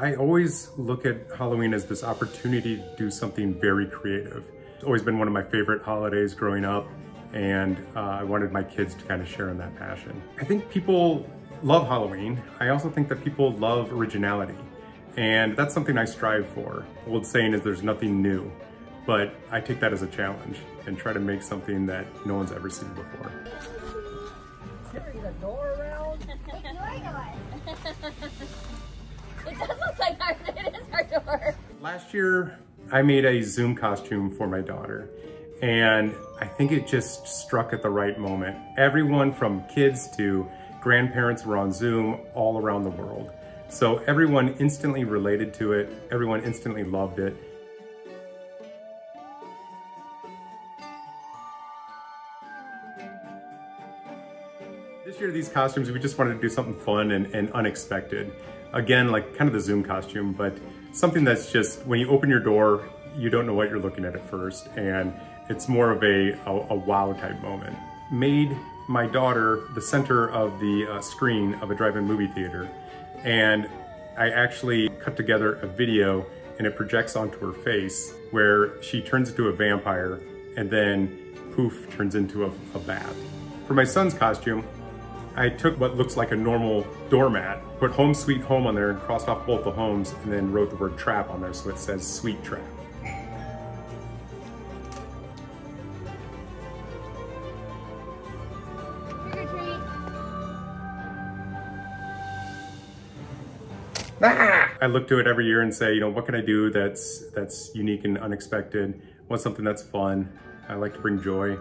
I always look at Halloween as this opportunity to do something very creative. It's always been one of my favorite holidays growing up and uh, I wanted my kids to kind of share in that passion. I think people love Halloween. I also think that people love originality and that's something I strive for. Old saying is there's nothing new, but I take that as a challenge and try to make something that no one's ever seen before. Carrying a door around? It does look like our, it is our door. Last year, I made a Zoom costume for my daughter, and I think it just struck at the right moment. Everyone from kids to grandparents were on Zoom all around the world. So everyone instantly related to it, everyone instantly loved it. This year, these costumes, we just wanted to do something fun and, and unexpected. Again, like kind of the Zoom costume, but something that's just, when you open your door, you don't know what you're looking at at first, and it's more of a, a, a wow type moment. Made my daughter the center of the uh, screen of a drive-in movie theater, and I actually cut together a video and it projects onto her face where she turns into a vampire and then poof turns into a, a bat. For my son's costume, I took what looks like a normal doormat, put home sweet home on there and crossed off both the homes and then wrote the word trap on there so it says sweet trap. Ah! I look to it every year and say, you know, what can I do that's that's unique and unexpected? Want something that's fun? I like to bring joy.